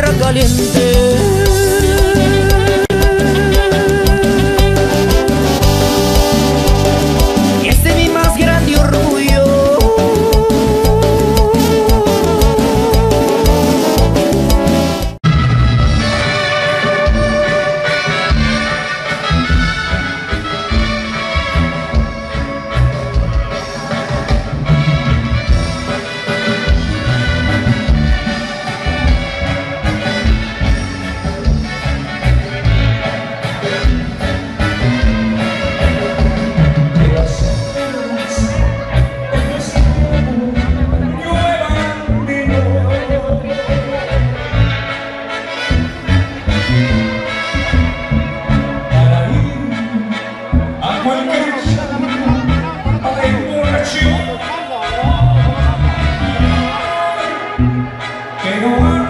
tierra caliente. ain't a word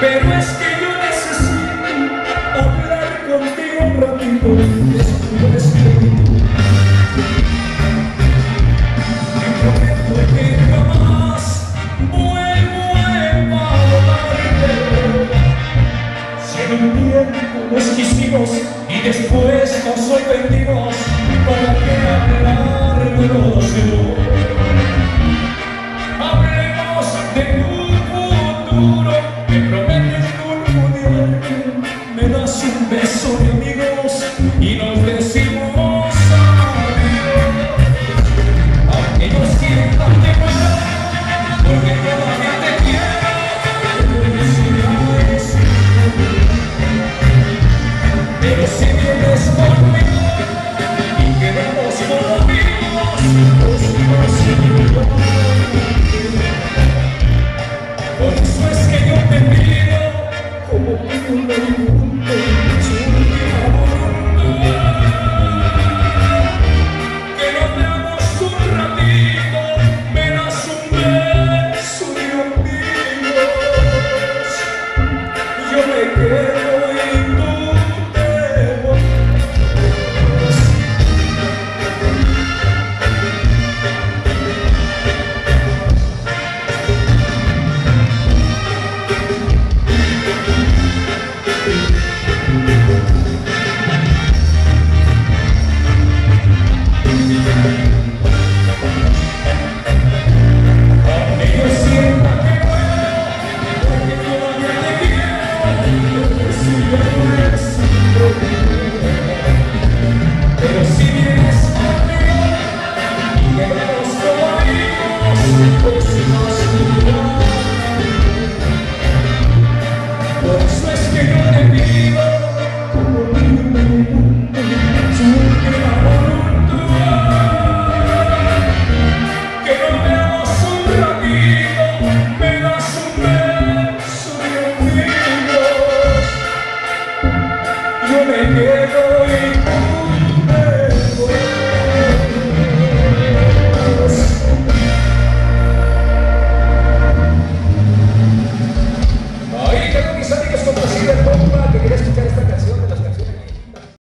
pero es que yo necesito hablar contigo un ratito. Después de nos quisimos y después nos sorprendimos para que hablarnos de Hablemos